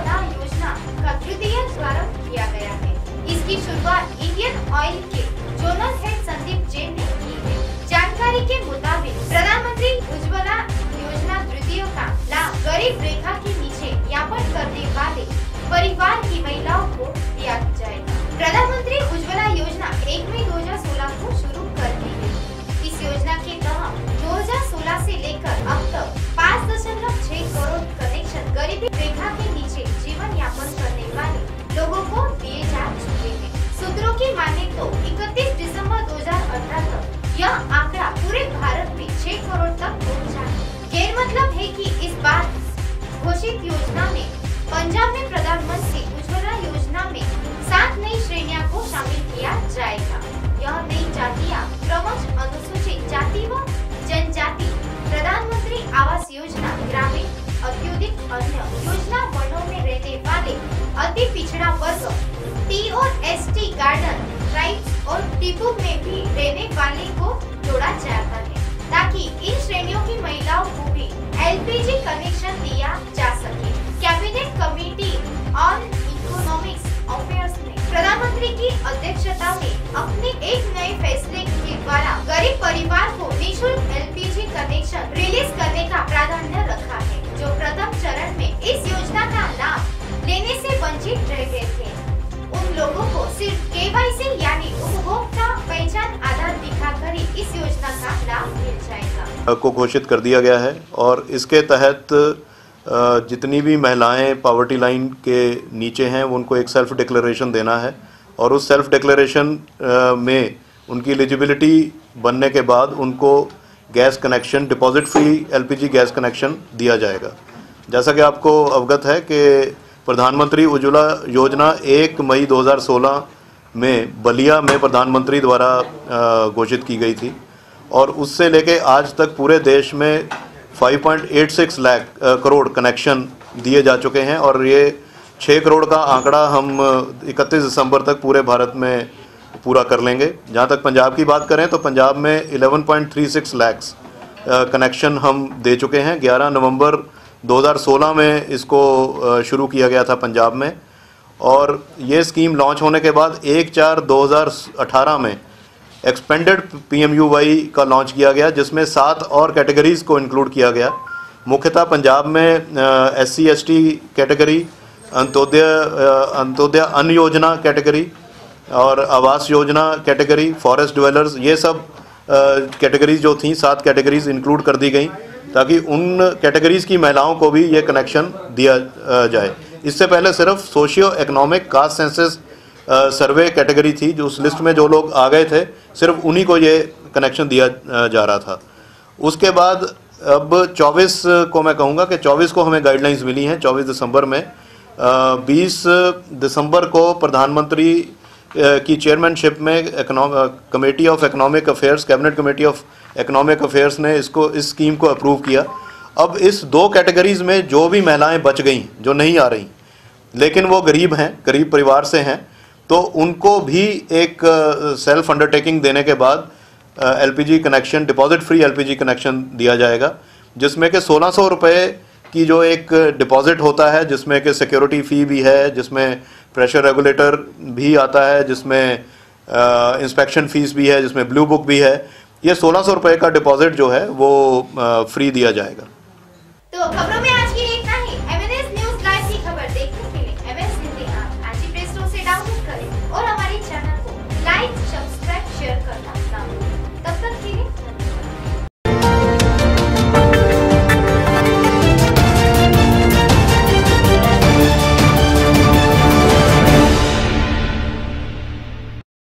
योजना का तृतीय प्रारंभ किया गया है। इसकी शुरुआत इंडियन ऑयल के जोनल हेड संदीप जैन ने की है। जानकारी के मुताबिक प्रधानमंत्री उज्ज्वला योजना तृतीय का लाभ गरीब रेखा के नीचे यापन करने वाले परिवार की महिलाओं को दिया जाएगा। प्रधानमंत्री उज्ज्वला योजना एक मई दो हज़ार सोलह को शुरू कर दी गई इस योजना के तहत दो हज़ार सोलह ऐसी लेकर अब तक पाँच दशमलव छह करोड़ कनेक्शन गरीबी रेखा यापन करने वाले लोगों को दिए जा चुके हैं। सूत्रों की माने तो गार्डन ट्राइब्स और टिपू में भी रहने वाले को जोड़ा जाता है, ताकि इन श्रेणियों की महिलाओं को भी एलपीजी कनेक्शन दिया जा सके। Cabinet committee on economics affairs ने प्रधानमंत्री की अध्यक्षता में अपने एक नए फैसले के द्वारा गरीब परिवार को निशुल्क को घोषित कर दिया गया है और इसके तहत जितनी भी महिलाएँ पावर्टी लाइन के नीचे हैं, उनको एक सेल्फ डिक्लेरेशन देना है और उस सेल्फ डिक्लेरेशन में उनकी एलिजिबिलिटी बनने के बाद उनको gas connection deposit free LPG gas connection दिया जाएगा। जैसा कि आपको अवगत है कि प्रधानमंत्री उज्ज्वला योजना एक मई 2016 में बलिया में प्रधानमंत्री द्वारा घोषित की गई थी। और उससे लेके आज तक पूरे देश में 5.86 लाख करोड़ कनेक्शन दिए जा चुके हैं और ये 6 करोड़ का आंकड़ा हम इकतीस दिसंबर तक पूरे भारत में पूरा कर लेंगे। जहाँ तक पंजाब की बात करें तो पंजाब में 11.36 लैक्स कनेक्शन हम दे चुके हैं। 11 नवंबर 2016 में इसको शुरू किया गया था पंजाब में। और ये स्कीम लॉन्च होने के बाद एक चार 2018 में एक्सपेंडेड पीएमयूवाई का लॉन्च किया गया, जिसमें सात और कैटेगरीज को इंक्लूड किया गया। मुख्यतः पंजाब में S C S T category Antyodaya Antyodaya Anna Yojana category और Awas Yojana category forest dwellers ये सब कैटेगरीज जो थी, सात कैटेगरीज इंक्लूड कर दी गई, ताकि उन कैटेगरीज की महिलाओं को भी ये कनेक्शन दिया जाए। इससे पहले सिर्फ़ socio economic caste census survey category थी, जो उस लिस्ट में जो लोग आ गए थे, सिर्फ़ उन्हीं को ये कनेक्शन दिया जा रहा था। उसके बाद, अब 24 को मैं कहूँगा कि 24 को हमें गाइडलाइंस मिली हैं 24 दिसंबर में। 20 दिसंबर को प्रधानमंत्री की चेयरमैनशिप में committee of economic affairs cabinet committee of economic affairs ने इसको, इस स्कीम को अप्रूव किया। अब इस दो कैटेगरीज में जो भी महिलाएँ बच गई, जो नहीं आ रही, लेकिन वो गरीब हैं, गरीब परिवार से हैं तो उनको भी एक सेल्फ अंडरटेकिंग देने के बाद LPG connection deposit free LPG connection दिया जाएगा, जिसमें कि सोलह सौ रुपये की जो एक डिपॉजिट होता है, जिसमें कि सिक्योरिटी फ़ी भी है, जिसमें प्रेशर रेगुलेटर भी आता है, जिसमें इंस्पेक्शन फ़ीस भी है, जिसमें ब्लू बुक भी है, ये सोलह सौ रुपये का डिपॉजिट जो है, वो फ्री दिया जाएगा। तो खबरों में आज की